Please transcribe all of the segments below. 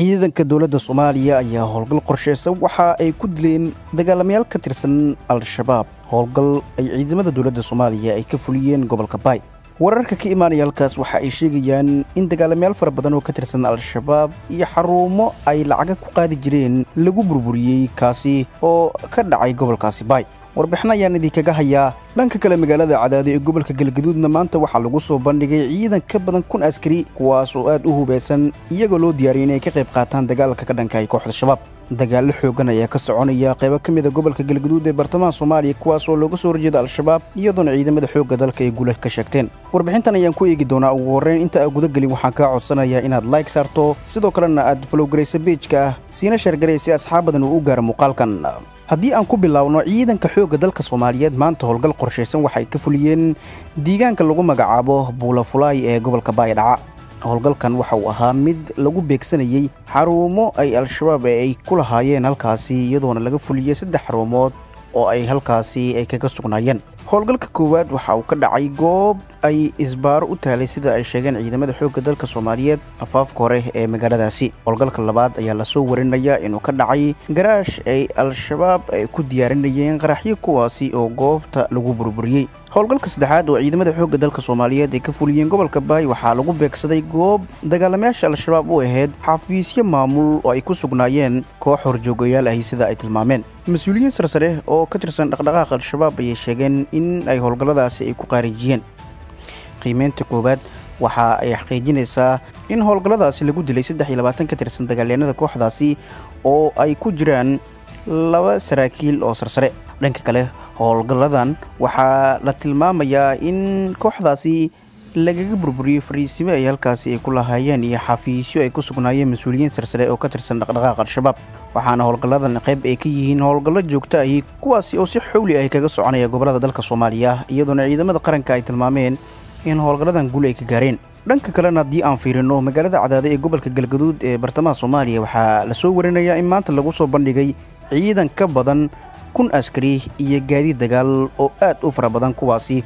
ciidanka dowladda soomaaliya ayaa howlgal qorsheysan waxa ay ku dileen dagaalamayaal ka tirsan al-shabaab. Howlgal ay ciidamada dowladda soomaaliya ay ka fuliyeen gobolka baay wararka ka imaanaya halkaas waxa ay sheegayaan in dagaalamayaal fara badan oo ka tirsan al-shabaab iyo xarumo ay lacaga ku qaadi jireen lagu burburiyey kaasi oo ka dhacay gobolkaasi baay. Warbixin ayaan idinkaga hayaa dhanka kale magaalada cadaado ee gobolka galgaduudna maanta waxaa lagu soo bandhigay ciidan ka badan kun askari kuwaas oo aad u hubeysan iyagoo loo diyaariyay inay ka qayb qaataan dagaalka ka dhanka ay kooxda shabaab dagaallo xoogan ayaa ka soconaya qaybo ka mid a gobolka galgaduud ee bartamaha soomaaliya kuwaas oo looga soo horjeeda al-shabaab iyadoona ciidamada xoogga dalka ay guula ka sheegteen. Warbixintan ayaan ku eegi doonaa ugu horreyn inta aa gudagelin waxaan kaa codsanayaa inaad like saarto sidoo kalena aad falowgaraysa beejka ah siina sheergaray si asxaab badan uu u gaaro muuqaalkan. Haddii aan ku bilaawno ciidanka xoogga dalka soomaaliyeed maanta howlgal qorshaysan waxay ka fuliyeen deegaanka lagu magacaabo buulafulaay ee gobolka baydhaca howlgalkan waxa uu ahaa mid lagu beegsanayey xarumo ay al-shabaab ay ku lahaayeen halkaasi iyadoona laga fuliyey saddex xarumood oo ay halkaasi ay kaga sugnaayeen howlgalka koowaad waxa uu ka dhacay goob ay isbaaro u taalay sida ay sheegeen ciidamada xoogga dalka soomaaliyeed afaafka hore ee magaaladaasi. Howlgalka labaad ayaa la soo warinayaa inuu ka dhacay garaash ay al-shabaab ay ku diyaarinayeen qaraxyo kuwaasi oo goobta lagu burburiyey. Howlgalka saddexaad oo ciidamada xoogga dalka soomaaliyeed ay ka fuliyeen gobolka baay waxaa lagu beegsaday goob dagaalamayaasha al-shabaab u ahayd xafiisyo maamul oo ay ku sugnaayeen koox horjoogayaal ahi sida ay tilmaameen. Mas'uuliyiin sarsare oo ka tirsan dhaqdhaqaaqa al-shabaab ayay sheegeen ay howlgalladaasi ay ku qaarijiyeen qiimeynta koowaad waxa ay xaqiijinaysaa in howlgalladaasi lagu dilay saddex iyo labaatan ka tirsan dagaalyahanada kooxdaasi oo ay ku jiraan laba saraakiil oo sarsare. Dhanka kale howlgalladan waxaa la tilmaamayaa in kooxdaasi lagaga burburiyey fariisimo ay halkaasi ay ku lahaayeen iyo xafiisyo ay ku sugnaayeen mas'uuliyiin sarsare oo ka tirsan dhaqdhaqaaqa al-shabaab. Waxaana howlgalladan qayb ay ka yihiin howlgallo joogto ahi kuwaasi oo si xowli ah kaga soconaya gobollada dalka soomaaliya iyadoona ciidamada qaranka ay tilmaameen in howlgalladan guul ay ka gaareen. Dhanka kalena haddii aan fiirino magaalada cadaado ee gobolka galgaduud ee bartamaha soomaaliya waxaa la soo warinayaa in maanta lagu soo bandhigay ciidan ka badan kun askari iyo gaadiid dagaal oo aad u fara badan kuwaasi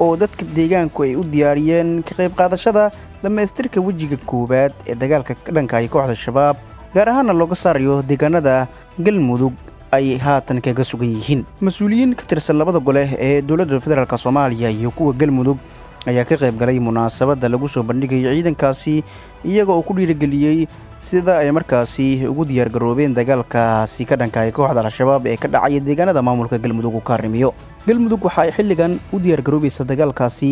oo dadka deegaanku ay u diyaariyeen ka qayb qaadashada dhammaystirka wejiga koowaad ee dagaalka ka dhankaya kooxda shabaab gaar ahaana looga saarayo deegaanada galmudug ay haatan kaga sugan yihiin. Mas'uuliyiin ka tirsan labada gole ee dowladda federaalk soomaaliya iyo kuwa galmudug ayaa ka qayb galay munaasabadda lagu soo bandhigayo ciidankaasi iyaga oo ku dhiirigeliyey sida ay markaasi ugu diyaargaroobeen dagaalkaasi ka dhankaya kooxda al-shabaab ee ka dhacaya deegaanada maamulka galmudug uu ka arrimiyo galmudug waxa ay xilligan u diyaargaroobaysa dagaalkaasi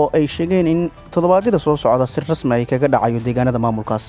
oo ay sheegeen in toddobaadyada soo socda si rasmi ay kaga dhacayo deegaanada maamulkaas